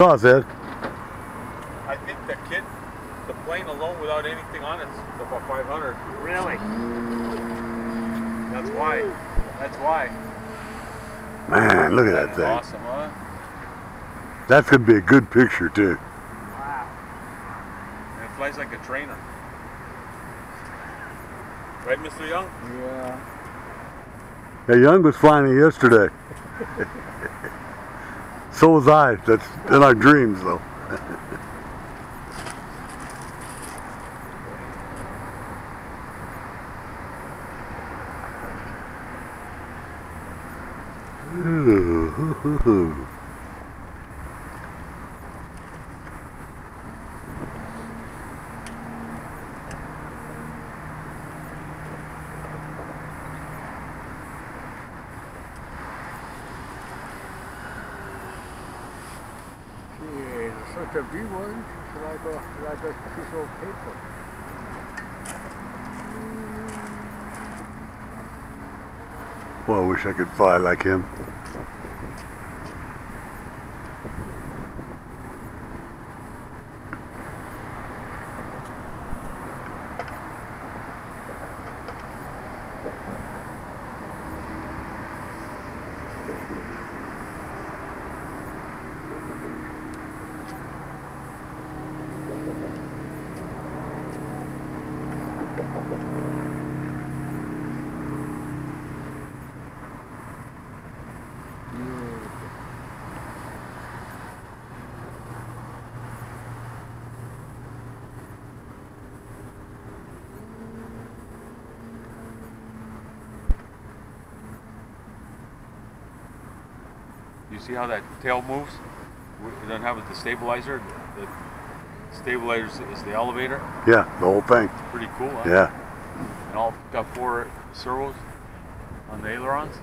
cost, Ed? I think the kit, the plane alone without anything on it, is about 500. Really? That's why. That's why. Man, look at that That's thing. awesome, huh? That's gonna be a good picture too. Wow. And it flies like a trainer. Right, Mr. Young? Yeah. Yeah, Young was flying it yesterday. so was I. That's in our dreams though. Gee, such a big one. Like a, like a piece of paper. Well, I wish I could fly like him. You see how that tail moves? It doesn't have the stabilizer. The stabilizer is the elevator. Yeah, the whole thing. Pretty cool, huh? Yeah. And all got four servos on the ailerons.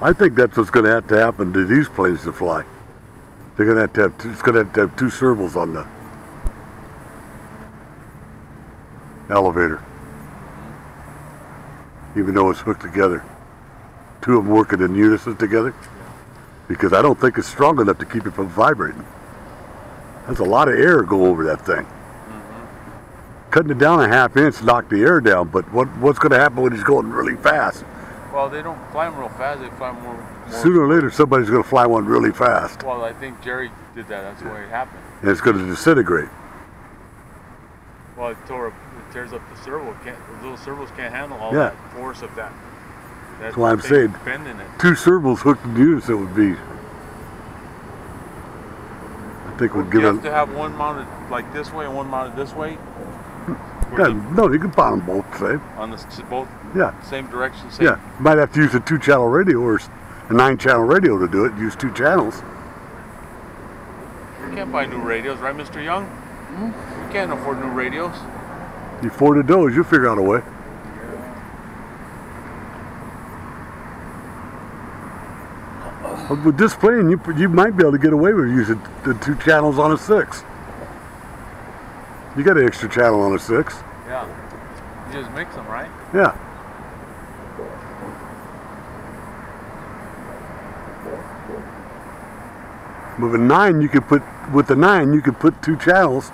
I think that's what's going to have to happen to these planes to fly. They're going to have to have two, it's going to have to have two servos on the elevator, even though it's hooked together. Two of them working in unison together, because I don't think it's strong enough to keep it from vibrating. That's a lot of air go over that thing. Mm-hmm. Cutting it down a half inch knocked the air down, but what what's going to happen when he's going really fast? Well, they don't fly them real fast. They fly more. more Sooner or later, somebody's going to fly one really fast, well, I think Jerry did that. That's the way it happened. and it's going to disintegrate. Well, it tore up, it tears up the servo. Can't, the little servos can't handle all Yeah. that force of that. That's why I'm saying- bending it. Two servos hooked in unison would be, I think, would You give you have it. to have one mounted like this way and one mounted this way. Yeah, the- no, you can pound them both the same. on the both Yeah, same direction. Same. yeah. Might have to use a two-channel radio or a nine-channel radio to do it. Use two channels. We can't buy new radios, right, Mr. Young? Hmm? We can't afford new radios. You afford those, you'll figure out a way. With this plane, you you might be able to get away with using the two channels on a six. You got an extra channel on a six. Yeah. You just mix them, right? Yeah. With a nine, you could put with the nine, you could put two channels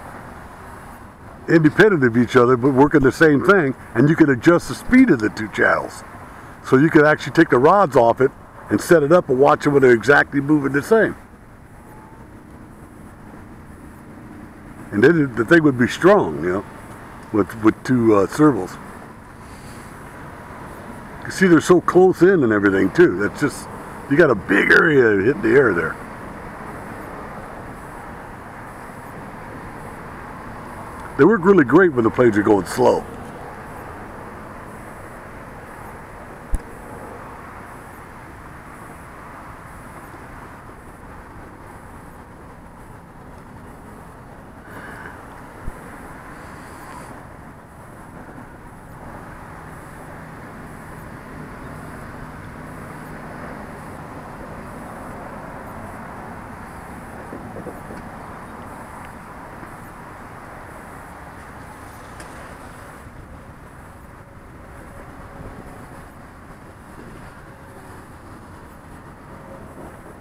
independent of each other, but working the same thing, and you could adjust the speed of the two channels. So you could actually take the rods off it and set it up and watch them when they're exactly moving the same. And then the thing would be strong, you know, with with two uh, servos. You see, they're so close in and everything too. That's just you got a big area hitting the air there. They work really great when the planes are going slow.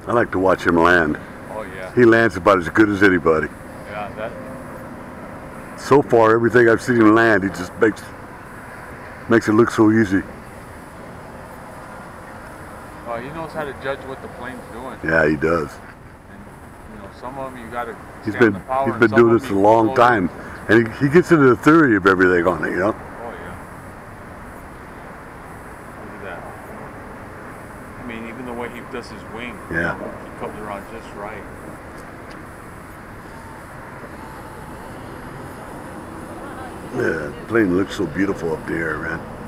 I like to watch him land. Oh yeah. He lands about as good as anybody. Yeah. That. So far, everything I've seen him land, he just makes makes it look so easy. Uh, he knows how to judge what the plane's doing. Yeah, he does. And you know, some of them you got to. He's been the power, he's been doing this a long time, and he, he gets into the theory of everything on it. You know. Oh yeah. Look at that. I mean, even he his wing. Yeah. He comes around just right. Yeah, the plane looks so beautiful up there, man.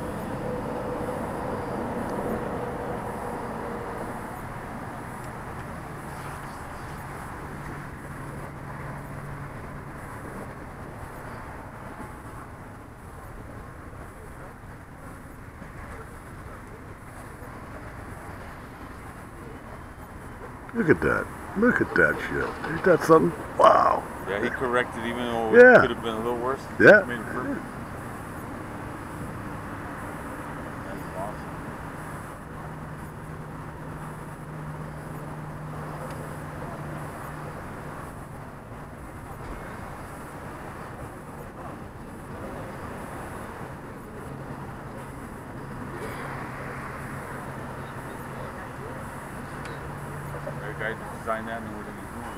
Look at that. Look at that shit. Ain't that something? Wow. Yeah, he corrected even though Yeah. it could have been a little worse. Yeah. He made it perfect. That's awesome. The guy that designed that knew what he was doing.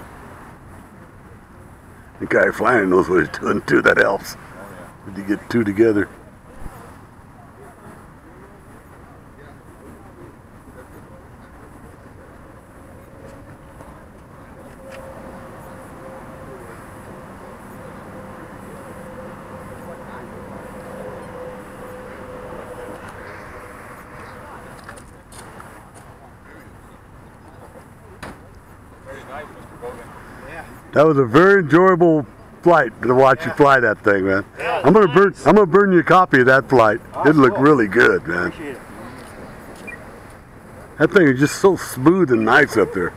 The guy flying knows what he's doing too. That helps. Oh yeah. When you get two together. That was a very enjoyable flight to watch you fly that thing, man. I'm gonna burn. I'm gonna burn you a copy of that flight. It looked really good, man. That thing is just so smooth and nice up there.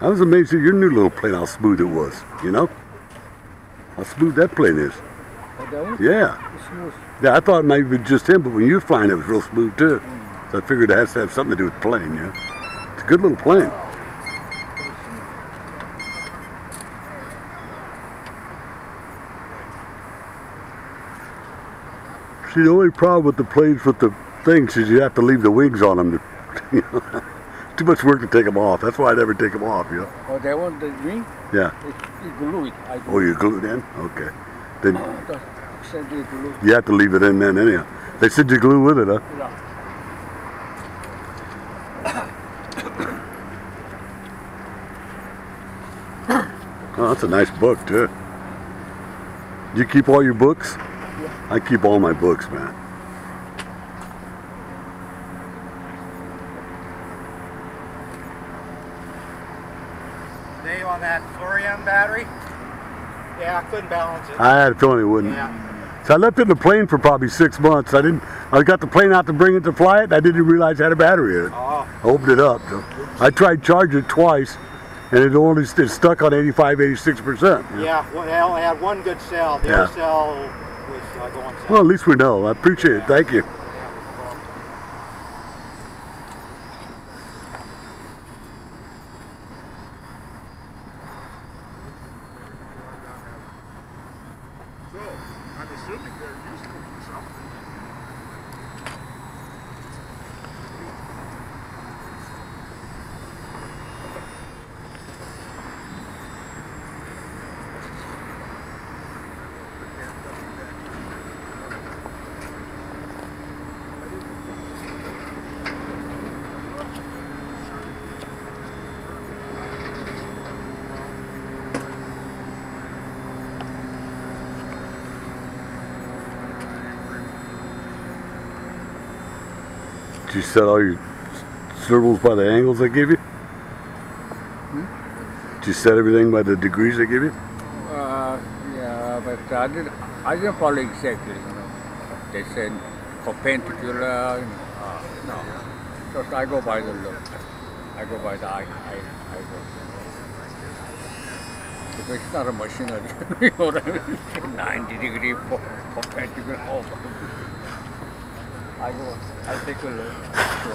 I was amazed at your new little plane how smooth it was. You know how smooth that plane is. Oh, that? Yeah, yeah. I thought it might be just him, but when you were flying, it was real smooth too. So I figured it has to have something to do with the plane. Yeah, it's a good little plane. See, the only problem with the planes with the things is you have to leave the wings on them. To, you know, too much work to take them off. That's why I never take them off. You know. Oh, that one, the ring? Yeah. It's, it's glue it. I Oh, you glued in? Okay. Then oh, The, said they glue. you have to leave it in then anyhow. They said you glue with it, huh? Yeah. Oh, that's a nice book too. Do you keep all your books? I keep all my books, man. Dave on that Floureon battery. Yeah, I couldn't balance it. I had a feeling it wouldn't. Yeah. So I left it in the plane for probably six months. I didn't. I got the plane out to bring it to fly it. And I didn't realize it had a battery in it. Oh, I opened it up. So I tried charging it twice, and it only it stuck on 85, 86 percent. yeah. Well, I only had one good cell. The Yeah. other cell was uh, going south. Well, at least we know. I appreciate it. Thank you. You set all your circles by the angles I give you? Did you set everything by the degrees I give you? Uh, yeah, but I didn't, I didn't follow exactly, you know. They said perpendicular, you uh, no. Just I go by the look. I go by the eye, I, I go. Because it's not a machine, you know what I mean? 90 degree per- perpendicular. Oh. I go, I take a look.